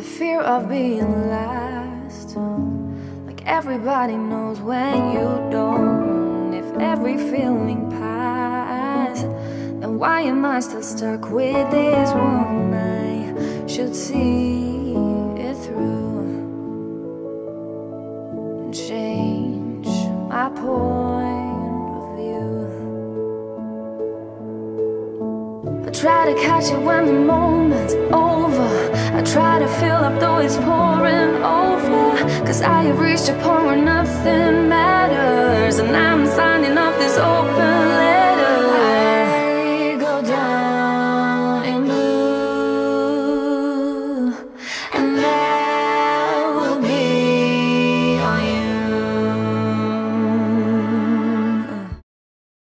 The fear of being last. Like everybody knows when you don't. If every feeling pass, then why am I still stuck with this one? I should see it through and change my point of view. I try to catch it when the moment's over. I fill up though it's pouring over. Cause I have reached a point where nothing matters. And I'm